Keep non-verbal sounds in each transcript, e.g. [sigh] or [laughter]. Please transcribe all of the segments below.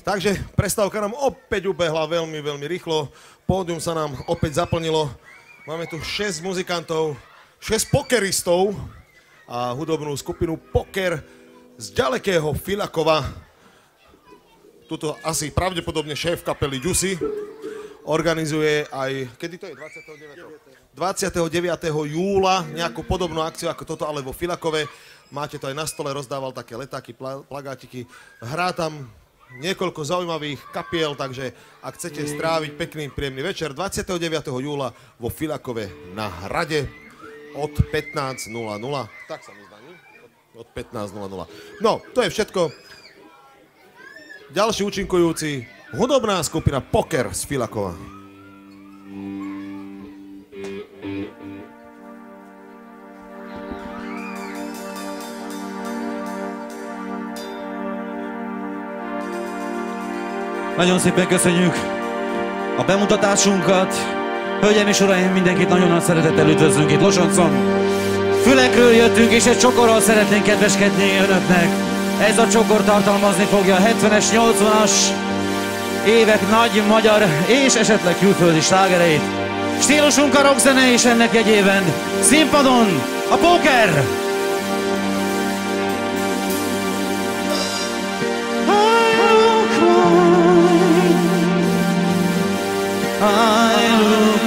Takže prestávka nám opäť ubehla veľmi, veľmi rýchlo. Pódium sa nám opäť zaplnilo. Máme tu 6 muzikantov, 6 pokeristov a hudobnú skupinu Poker z ďalekého Filakova. Tuto asi pravdepodobne šéf kapely Ďusy organizuje aj, kedy to je, 29. 29. júla nejakú podobnú akciu ako toto, ale vo Filakove. Máte to aj na stole, rozdával také letáky, pla- plagátiky. Hrá tam niekoľko zaujímavých kapiel, takže ak chcete stráviť pekný, príjemný večer, 29. júla vo Filakove na Hrade od 15.00. Tak sa mi zdá? Od 15.00. No, to je všetko. Ďalší účinkujúci, hudobná skupina Poker z Filakova. Nagyon szépen köszönjük a bemutatásunkat. Hölgyeim és uraim, mindenkit nagyon nagy szeretettel üdvözlünk itt Losoncon. Fülekről jöttünk, és egy csokorral szeretnénk kedveskedni önöknek. Ez a csokor tartalmazni fogja a 70-es, 80-as évek nagy magyar és esetleg külföldi slágereit. Stílusunk a rockzene és ennek jegyében színpadon a póker! I look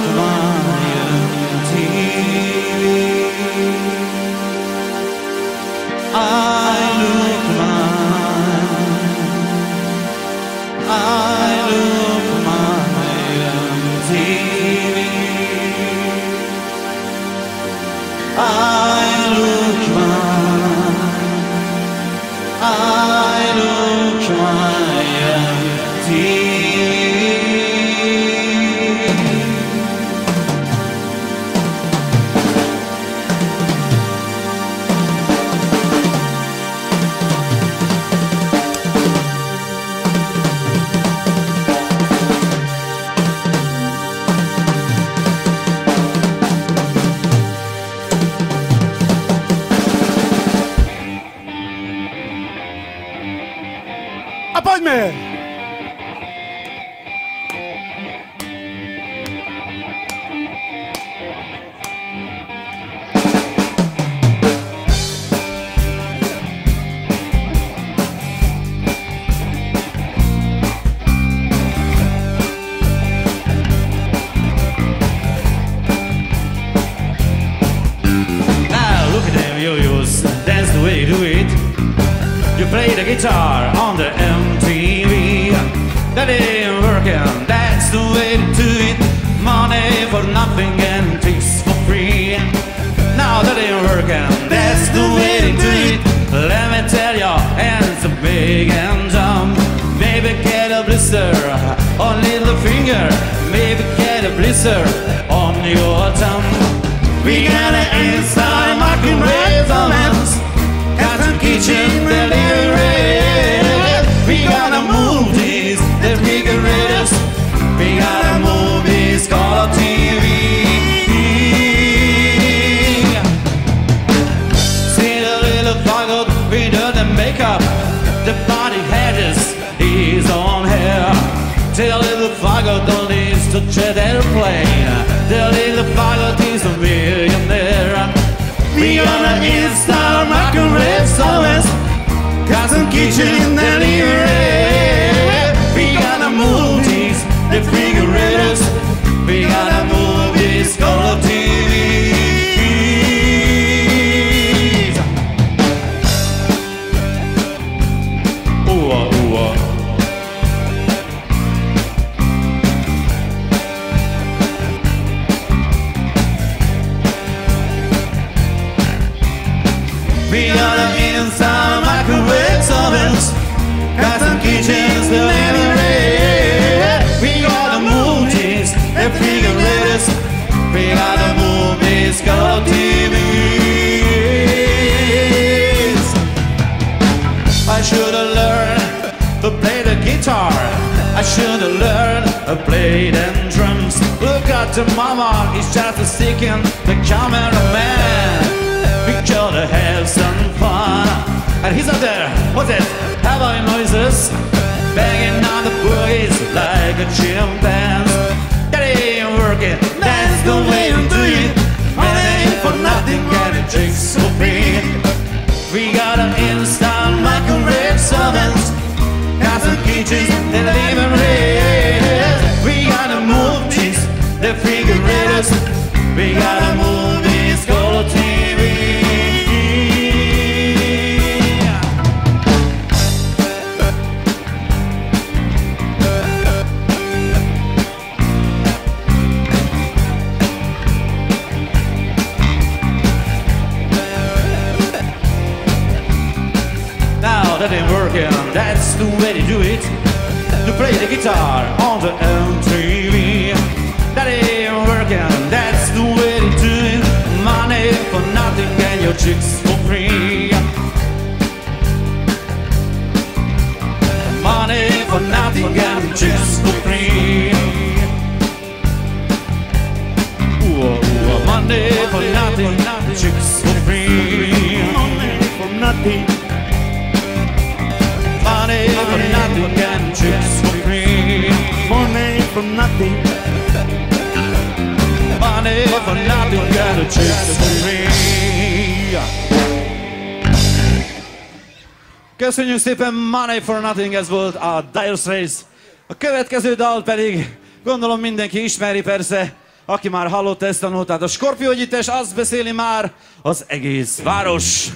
TV. I preaching that he the mama is just a seeking the cameraman. We gotta have some fun. And he's out there, what's it? Having noises, banging on the boys like a chimpanzee. That ain't working, that's the way to do it. Man ain't for nothing, got a drink so big. We got an instant microwave ovens, got some kitchens that leave Köszönjük szépen, Money for Nothing, ez volt a Dire Straits. A következő dal pedig, gondolom mindenki ismeri persze, aki már hallott ezt a nótát. A Skorpió együttes azt beszéli már az egész város.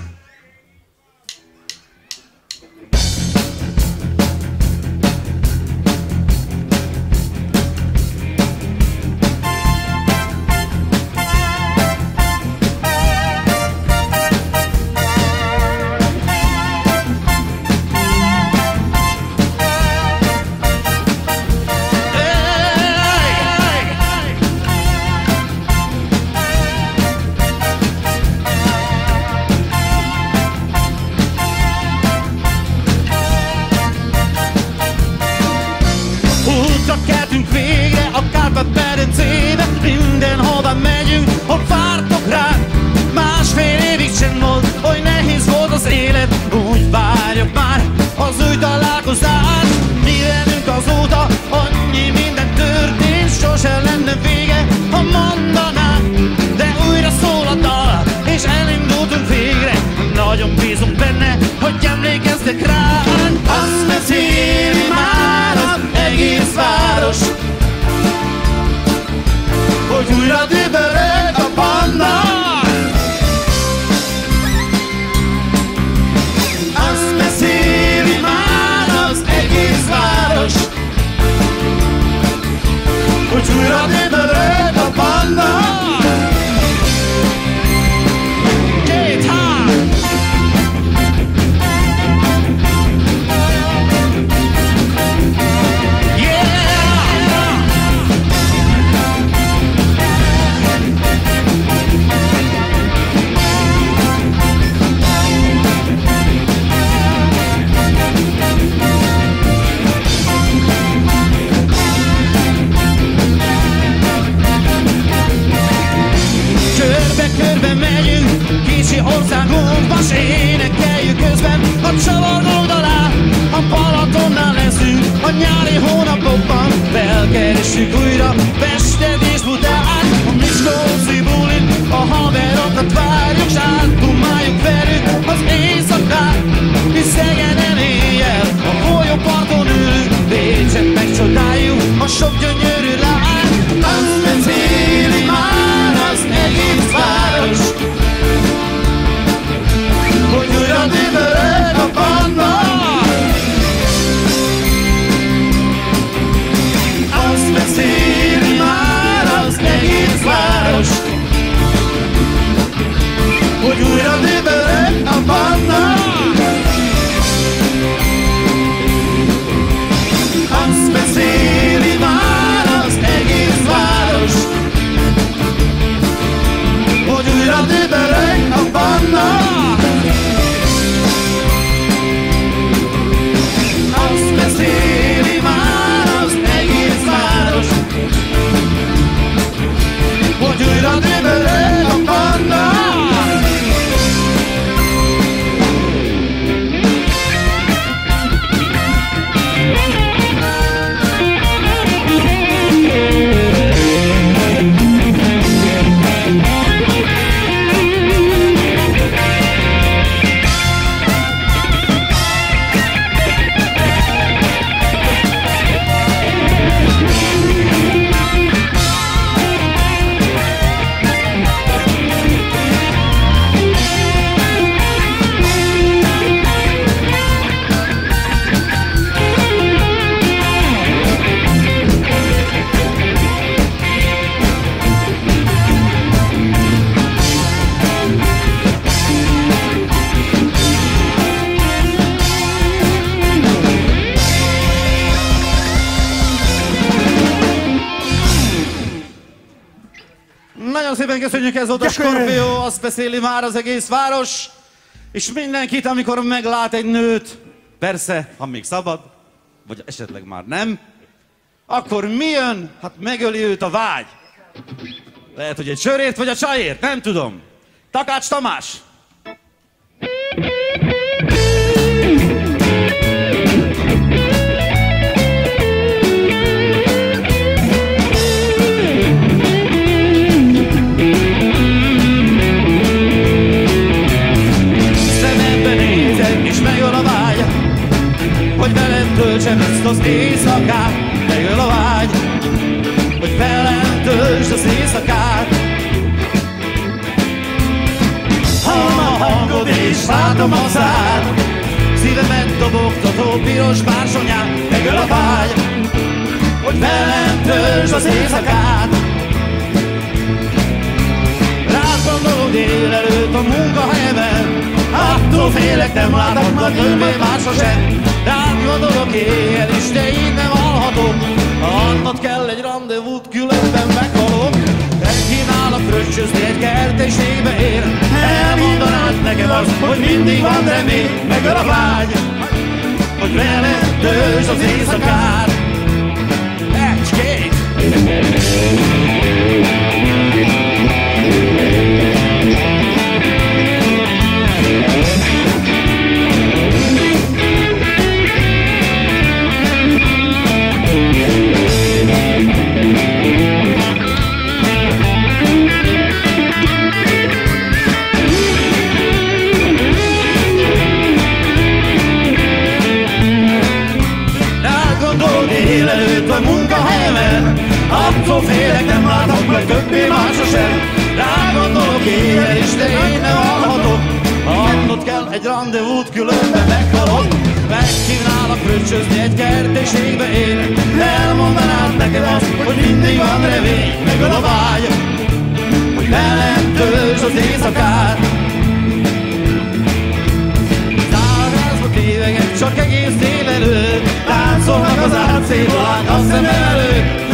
Skorpió, azt beszéli már az egész város, és mindenkit, amikor meglát egy nőt, persze, ha még szabad, vagy esetleg már nem, akkor mi jön? Hát megöli őt a vágy. Lehet, hogy egy sörért, vagy a csajért, nem tudom. Takács Tamás! Szemembe az éjszakát. Megöl a vágy, hogy velem töltsd az éjszakát. Hallom a hangod és látom a szád, szívemet dobogtató piros bársonyát. Megöl a vágy, hogy velem töltsd az éjszakát. Rád gondolok délelőtt a munkahelyemen Attól félek, nem láthatlak többé másra sem Rád gondolok éjjel is, de így nem alhatok. Ha adnod kell egy rendezvút, különben meghalok. Megkínálok fröccsözni egy kertéségbe ér? Elmondanád nekem azt, hogy mindig van remény Megöl a vágy, hogy veled töltsd az éjszakát. Egy-két Rágondol sem Rágondolok éjjel is, de én nem alhatok Ha adnod kell egy rendezvút, különben meghalok. Megkívnálok fröccsözni egy kertéségbe én Elmondanád nekem azt, hogy mindig van remény Megöl a vágy, hogy velem töltsd az éjszakát. Tárházba tévegek, csak egész délelőtt Táncolnak az átszéblák a szemem előtt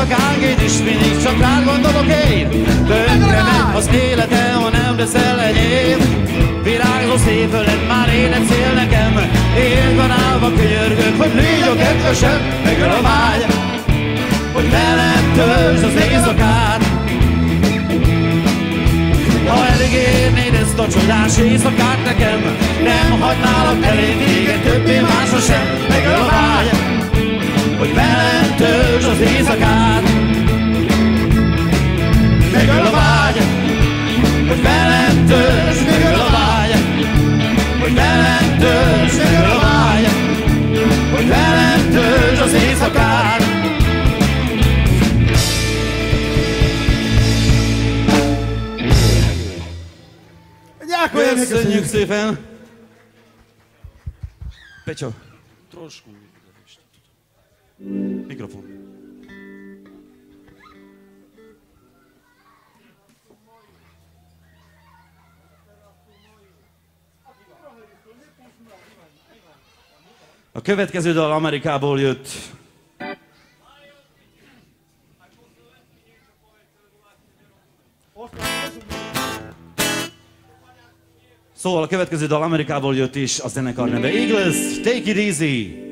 Éjszakánként is mindig csak rád gondolok én. Tönkre megy az életem, ha nem leszel enyém Virágzó szép fölött már ének szél nekem. Én van állva könyörgök, hogy légy a kedvesem Megöl a vágy, hogy velem töltsd az éjszakát. Ha eligérnéd ezt a csodás éjszakát nekem Nem hagynálak elé téged többé másra sem Megöl a vágy, hogy velem töltsd az éjszakát. Megöl a vágy, hogy velem töltsd Megöl a vágy, hogy velem töltsd Megöl a vágy, hogy velem töltsd az éjszakát. Köszönjük szépen! Peťo, trošku mikrofon. A következő dal Amerikából jött. Szóval a következő dal Amerikából jött is, a zenekar neve Eagles, Take It Easy.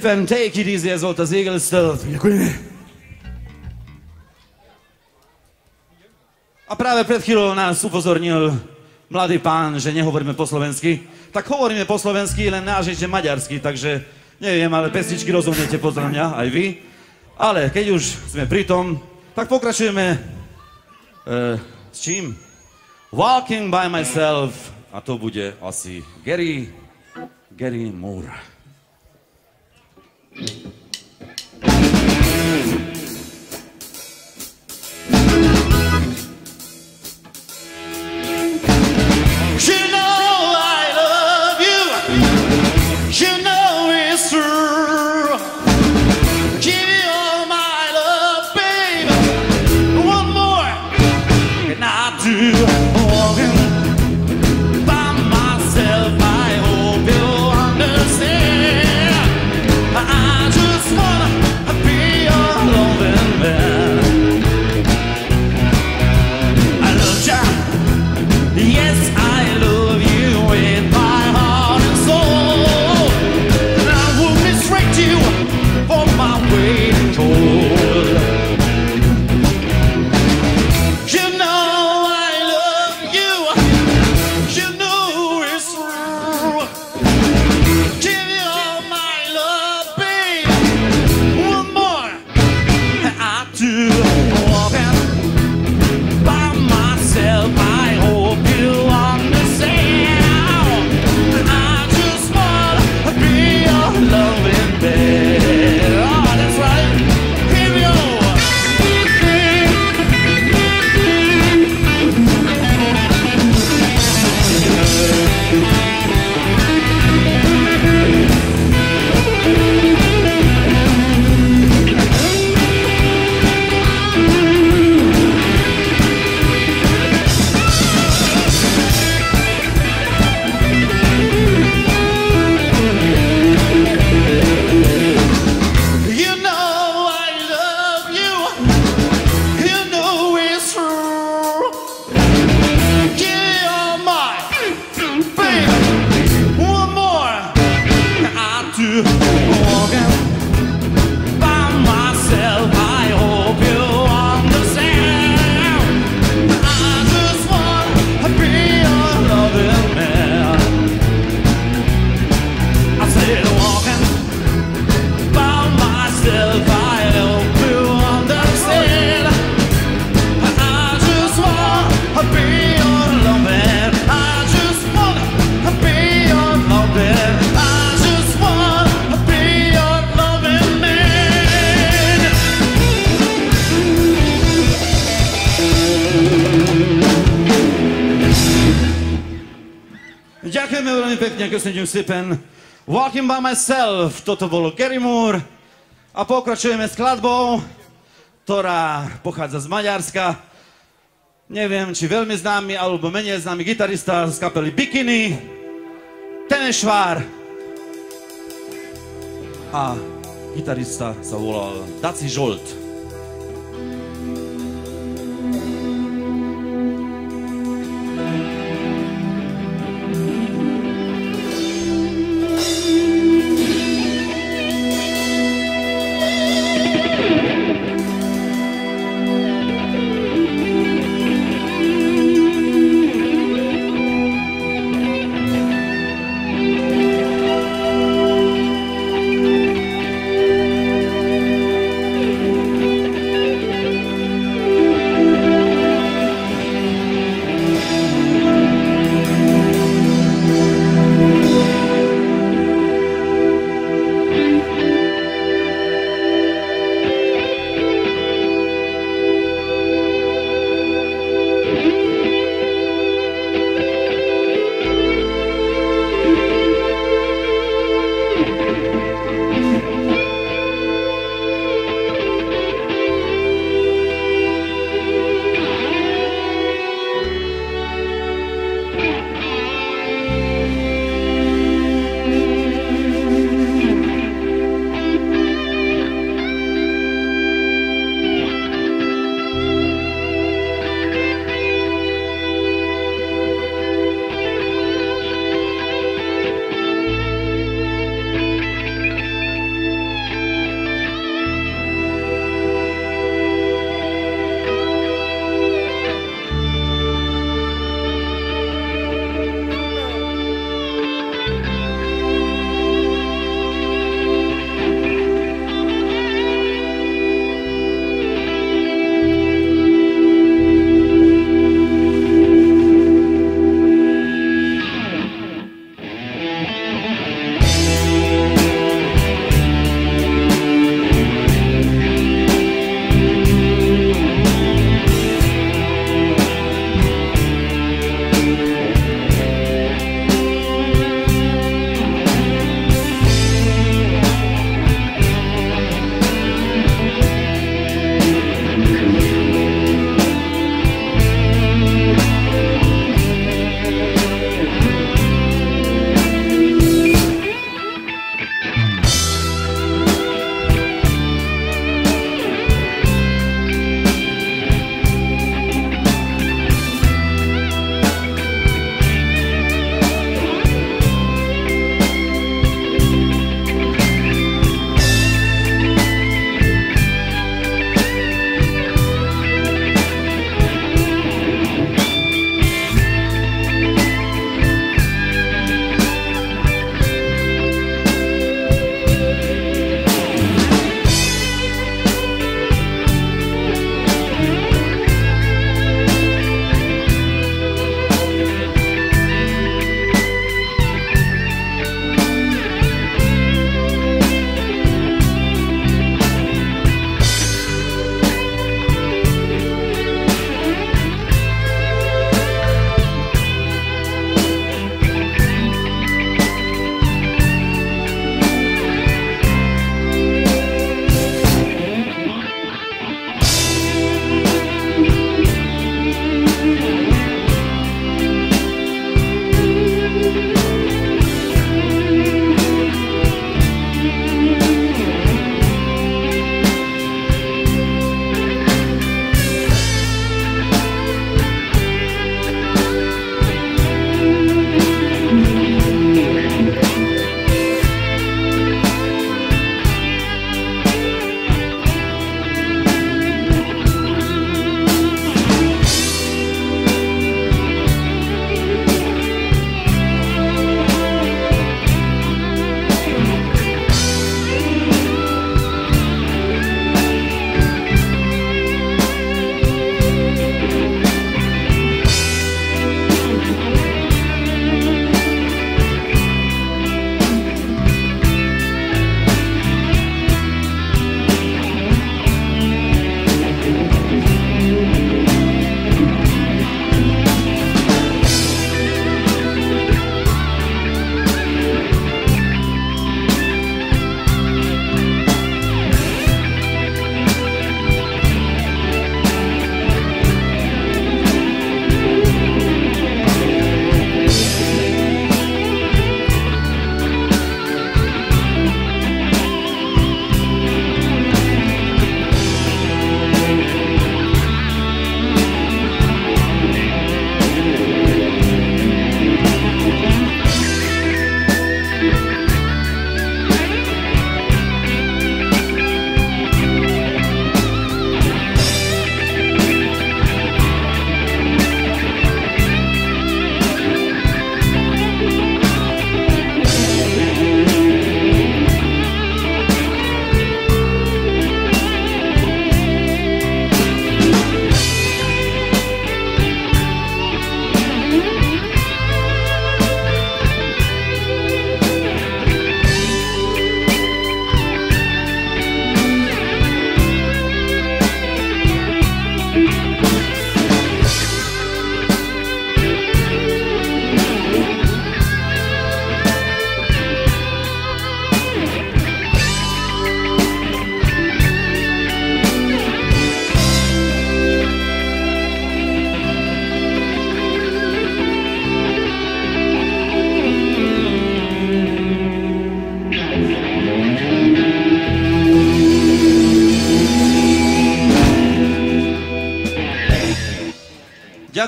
szépen, take it easy, ez volt az Eagles, tudod, A práve pred chvíľou nás upozornil mladý pán, že nehovoríme po slovensky. Tak hovoríme po slovensky, len náš je maďarsky, takže neviem, ale pesničky rozumiete podľa mňa, aj vy. Ale keď už sme pri tom, tak pokračujeme e, s čím? Walking by myself a to bude asi Gary, Gary Moore. She toto bolo Gary Moore. A pokračujeme skladbou, ktorá pochádza z Maďarska. Neviem, či veľmi známy, alebo menej známy gitarista z kapely Bikini. Temešvár. A gitarista sa volal Daci Žolt.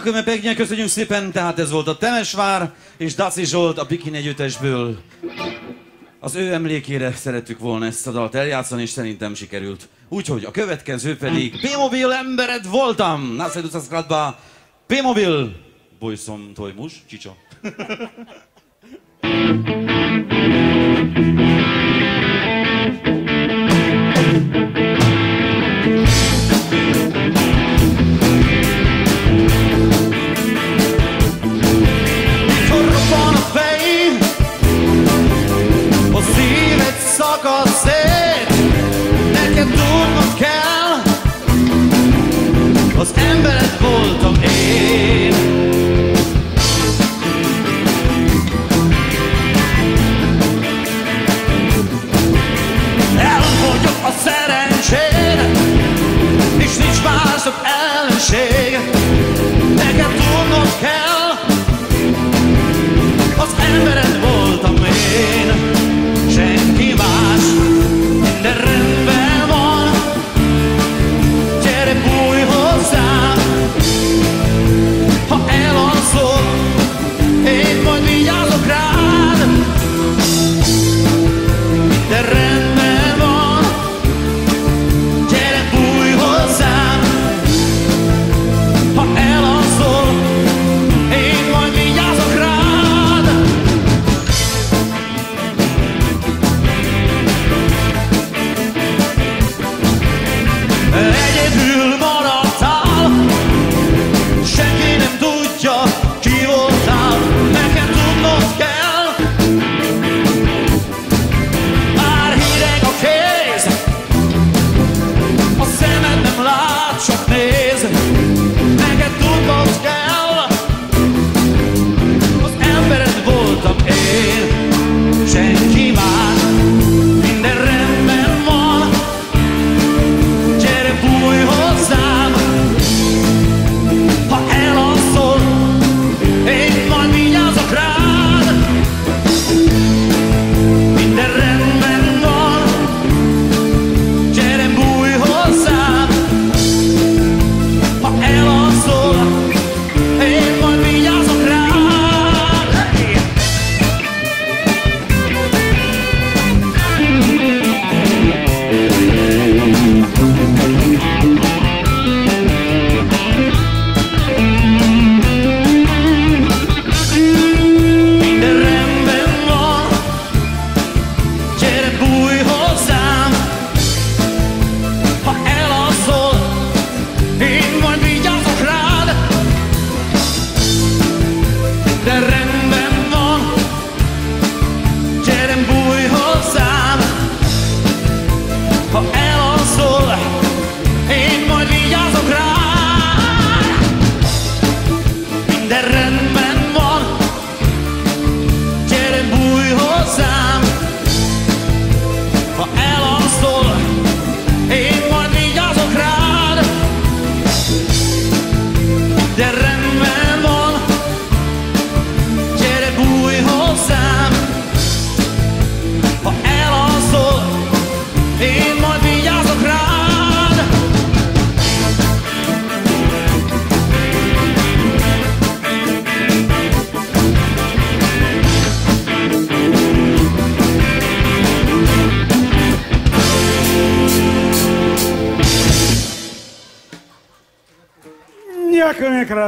Ďakujeme pekne, köszönjük szépen, tehát ez volt a Temesvár és Daci Zsolt a Bikini együttesből. Az ő emlékére szerettük volna ezt a dalt eljátszani, és szerintem sikerült. Úgyhogy a következő pedig P-Mobil embered voltam! Následujúca skladba P-Mobil Boj som tvoj ellenség. Neked tudnod kell, az embered voltam én.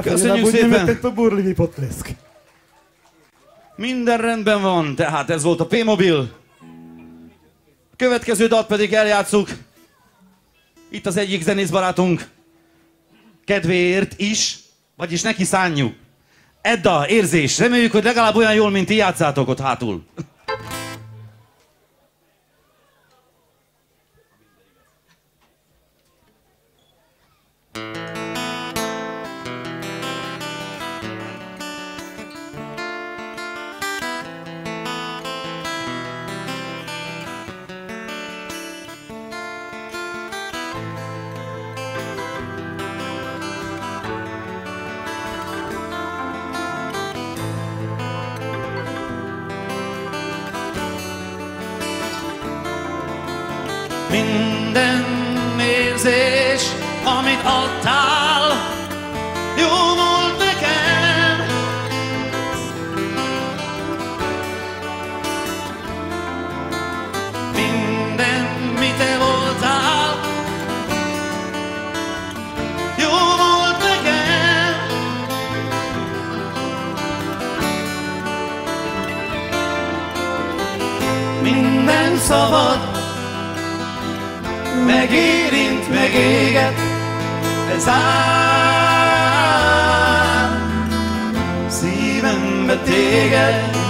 Krásne. Köszönjük Nezabudneme szépen. tento burlivý potlesk. Minden rendben van, tehát ez volt a P-Mobil. Következő dalt pedig eljátszuk. Itt az egyik zenészbarátunk kedvéért is, vagyis neki szánjuk. Edda, érzés. Reméljük, hogy legalább olyan jól, mint ti játszátok ott hátul. Megérint, megéget Ez áll Szívembe téged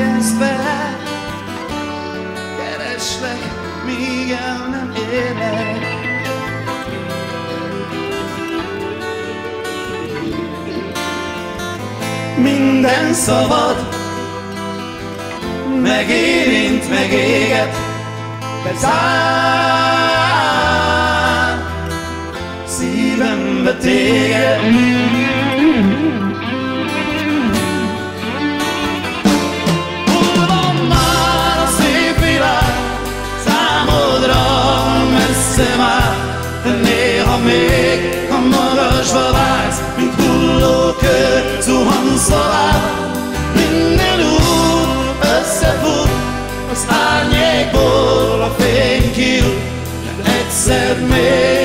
kezdve Kereslek, míg el nem érek. Minden szabad Megérint, megéget Bezár Szívembe téged messze már De néha még a magasba vágsz Mint hulló kő zuhansz alá. Minden út összefut Az árnyékból a fény De egyszer még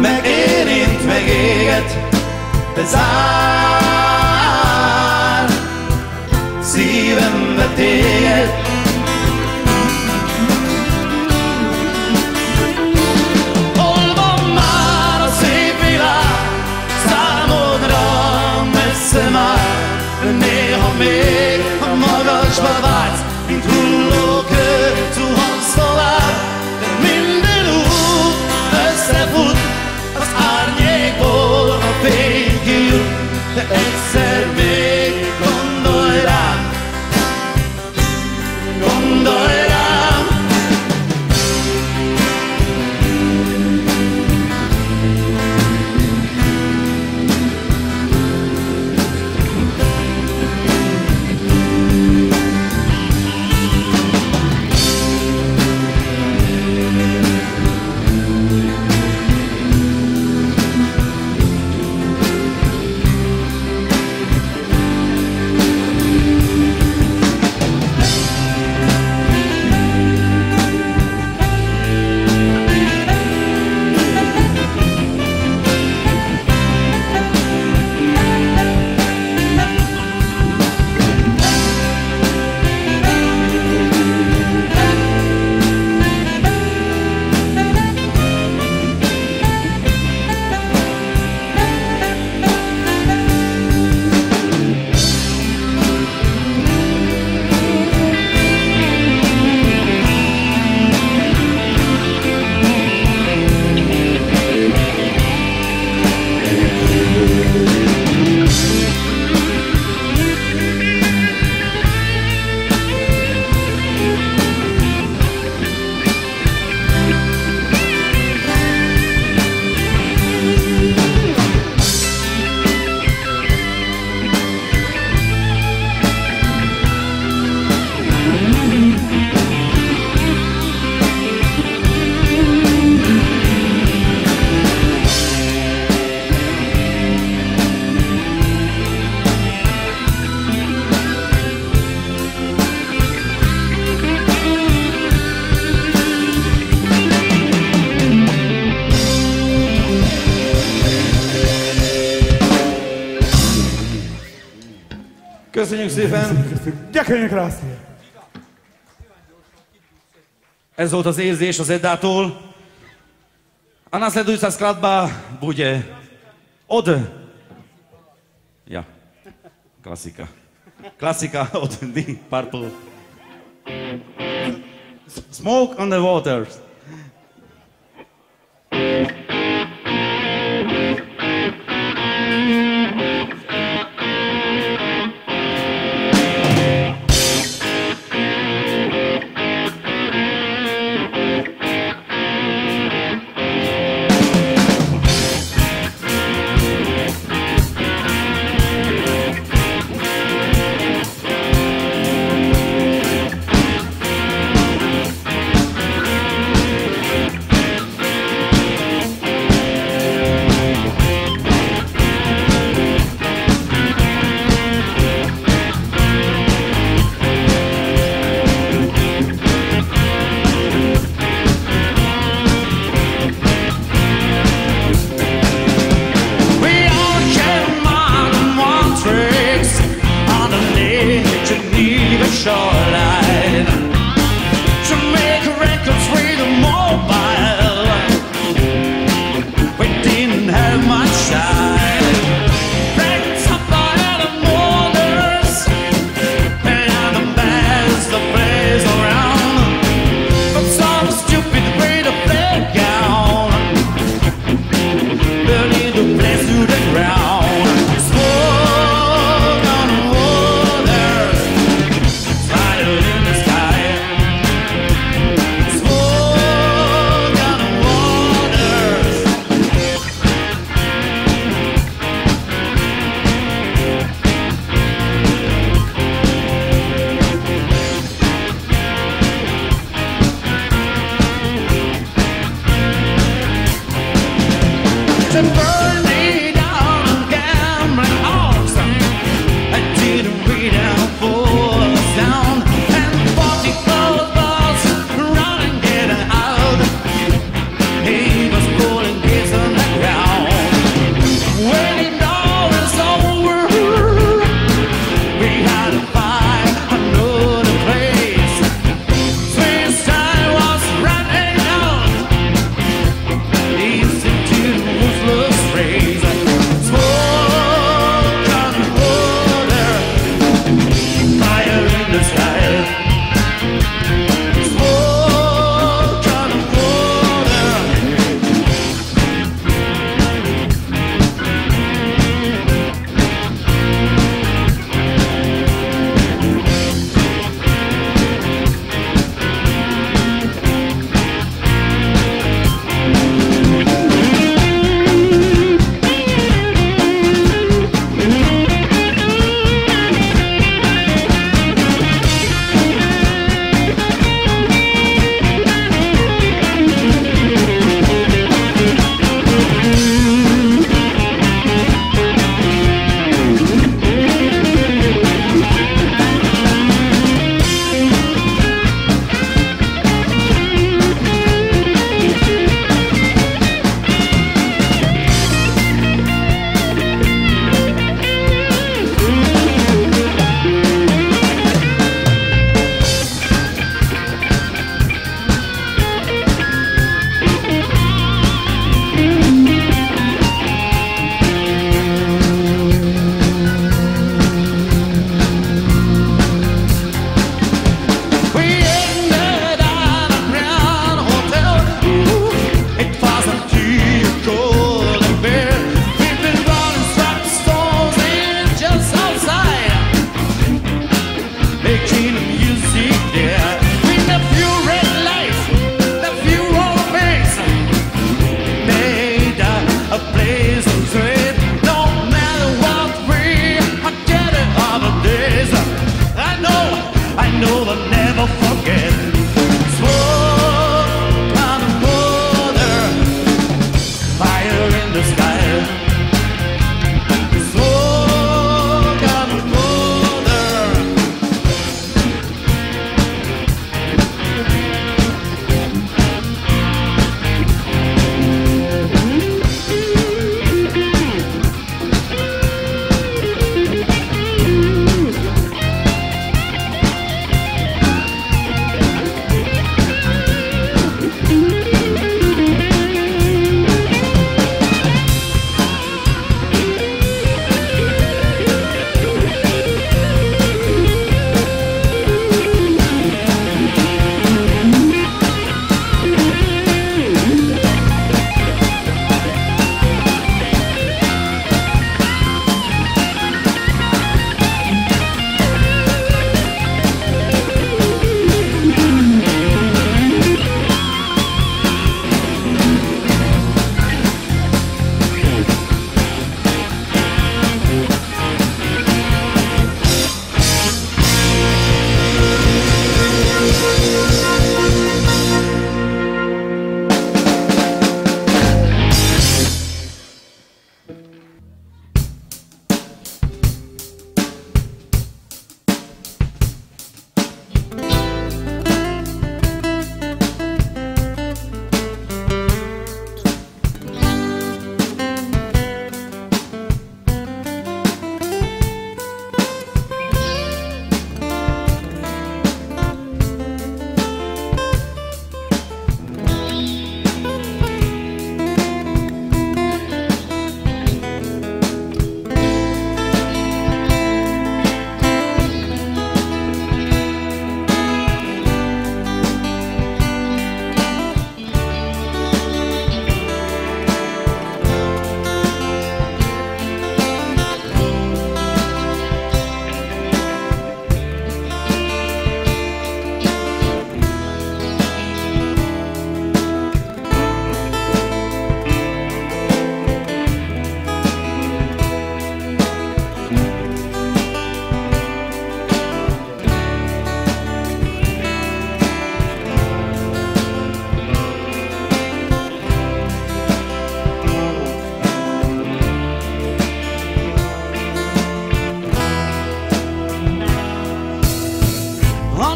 Megérint, megéget Bezár Szívembe téged Ez volt az érzés az Eddától. A nasledujúca skladba bude od... Ja, klasika. Klasika od [laughs] Deep Purple. Smoke on the Waters.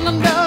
under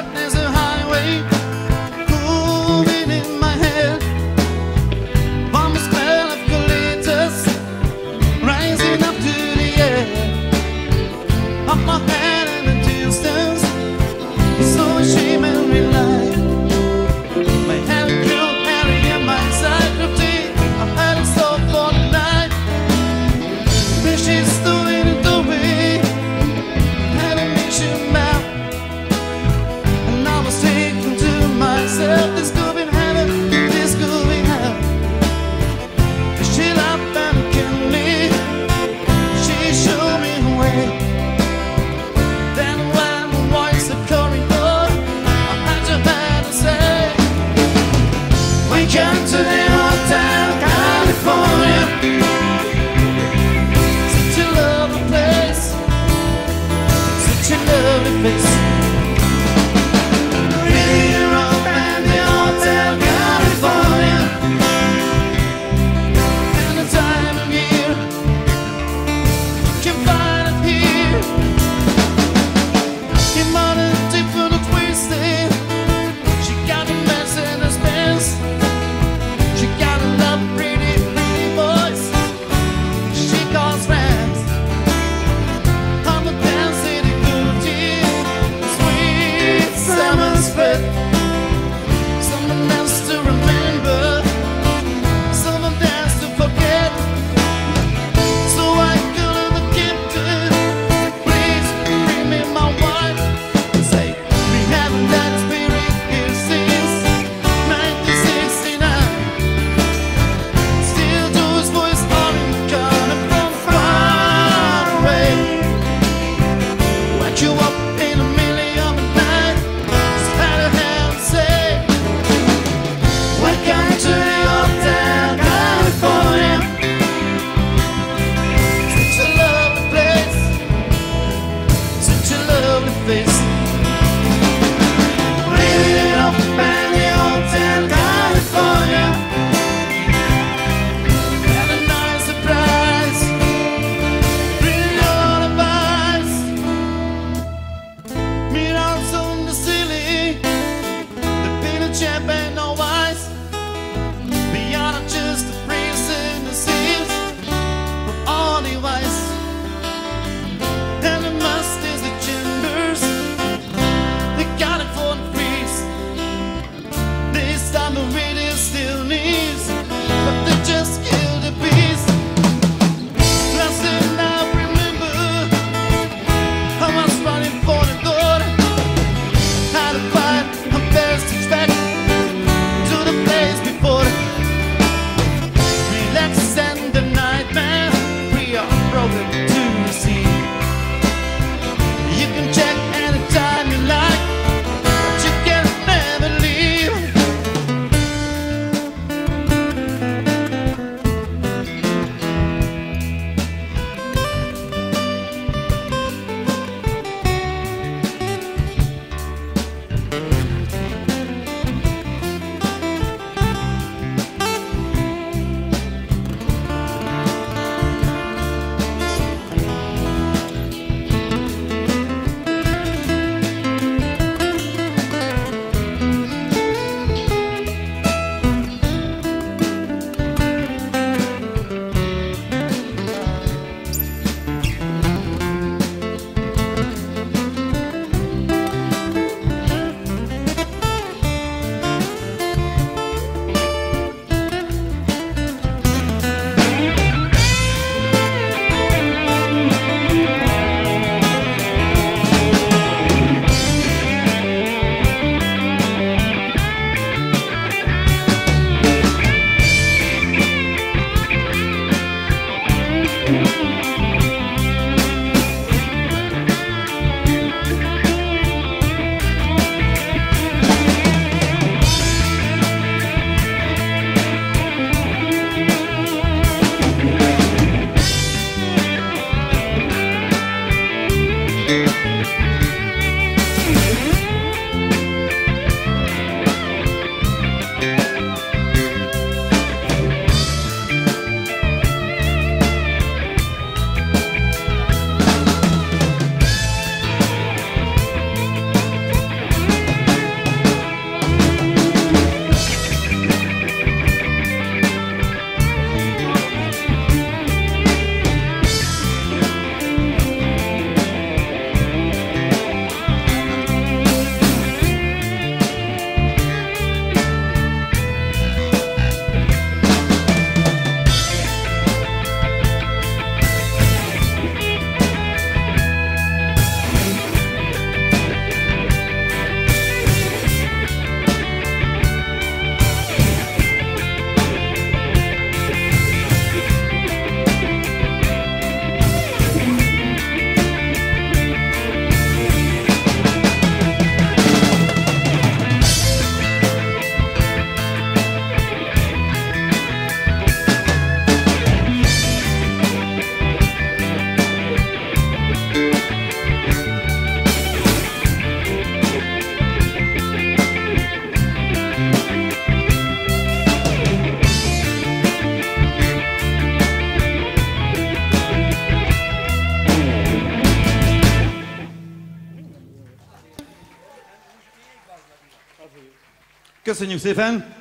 Köszönjük szépen!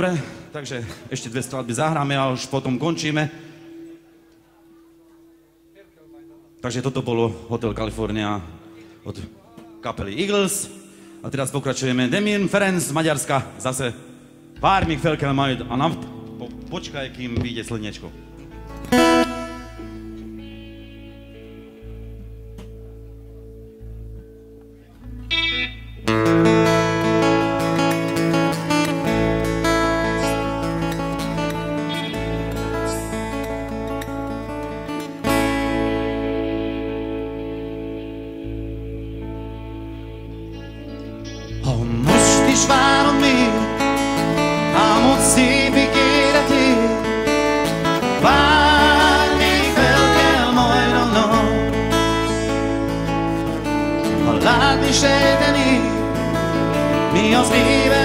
Dobre, takže ešte dve skladby zahráme a už potom končíme. Takže toto bolo Hotel California od kapely Eagles. A teraz pokračujeme. Demien Ferenc z Maďarska. Zase pár mi felkel majú a nám... Po, počkaj, kým vyjde slnečko. y os libre.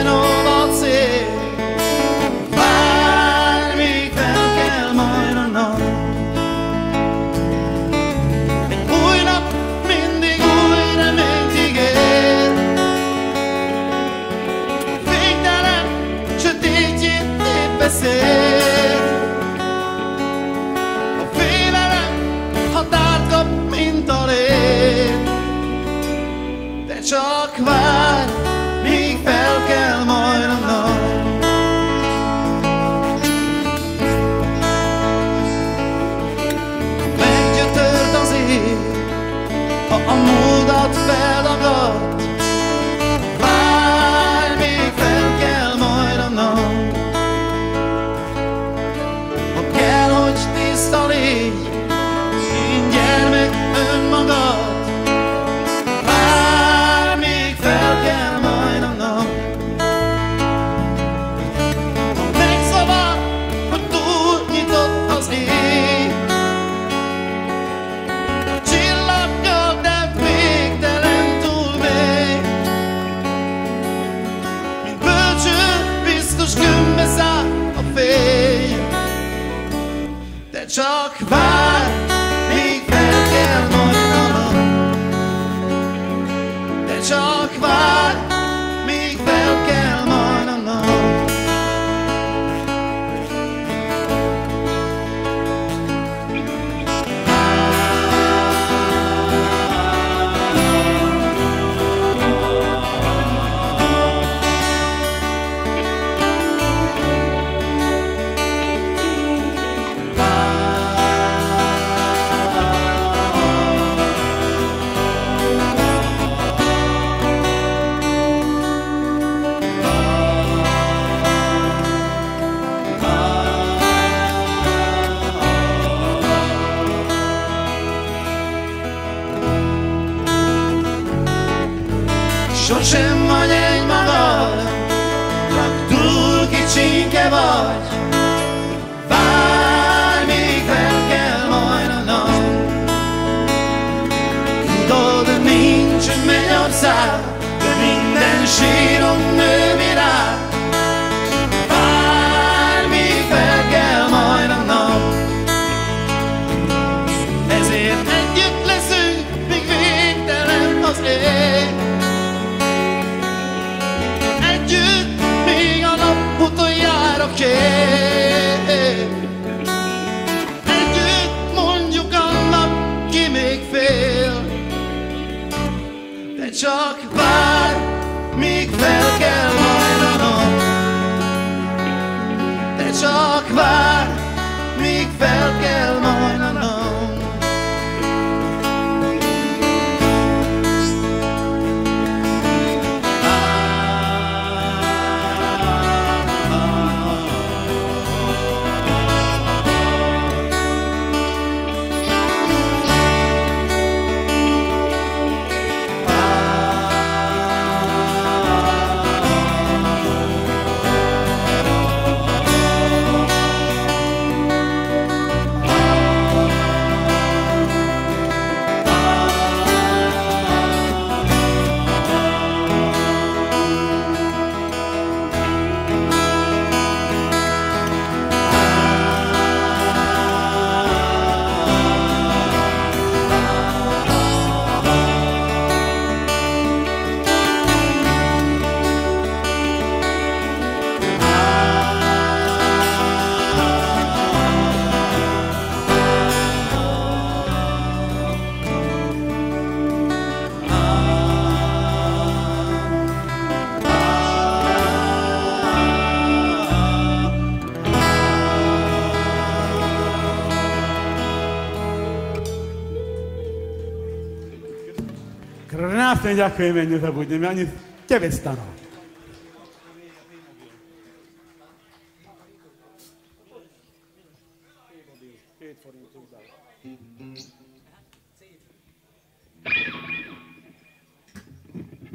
strašne ďakujeme, nezabudneme, ani tebe stanov.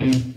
Mm-hmm.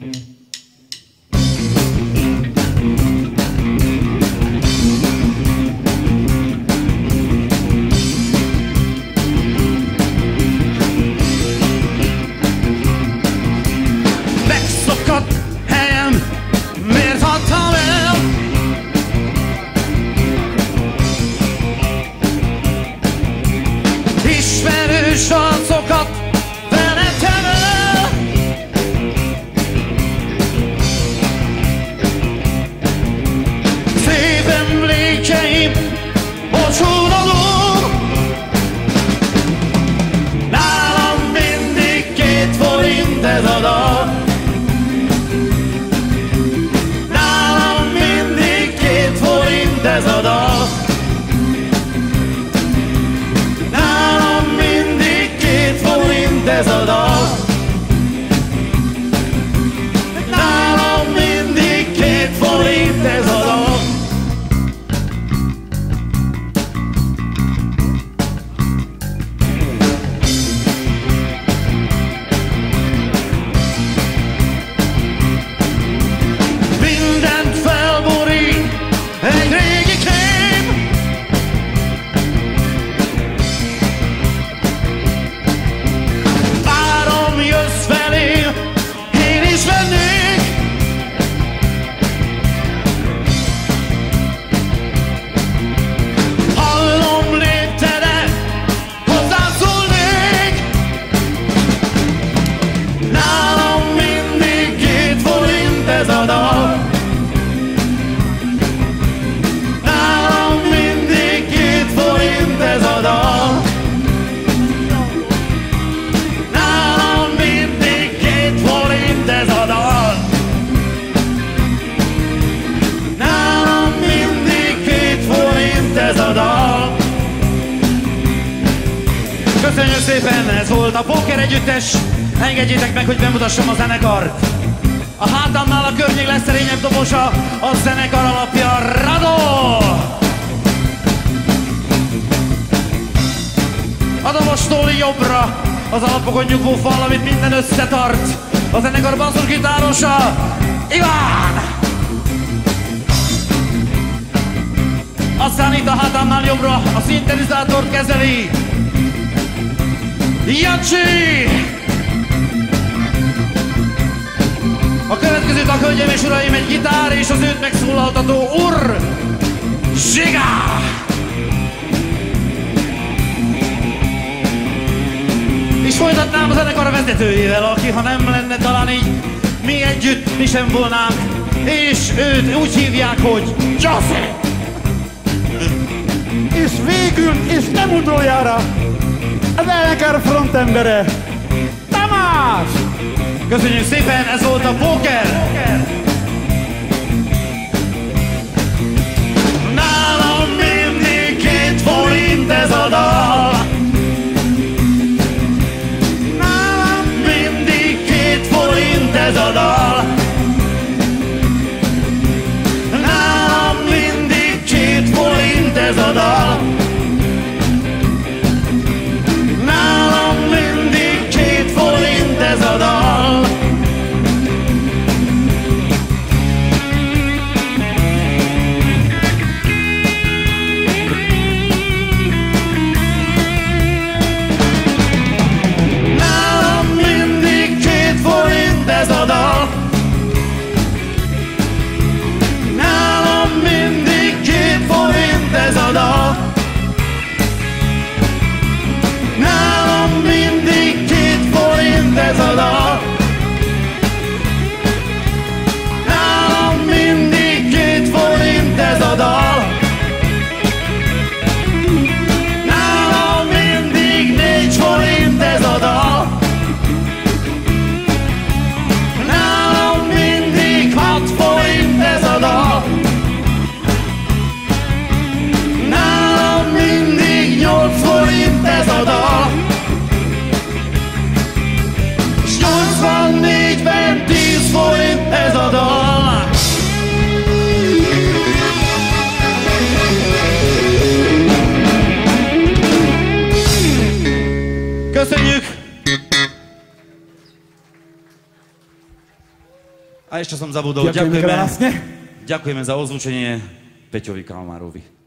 az ellenekar frontembere, Tamás! Köszönjük szépen, ez volt a Póker! Nálam mindig két forint ez a dal, Nálam mindig két forint ez a dal, ešte som zabudol. Ďakujeme Ďakujeme, krásne. ďakujeme za ozvučenie Peťovi Kalmárovi.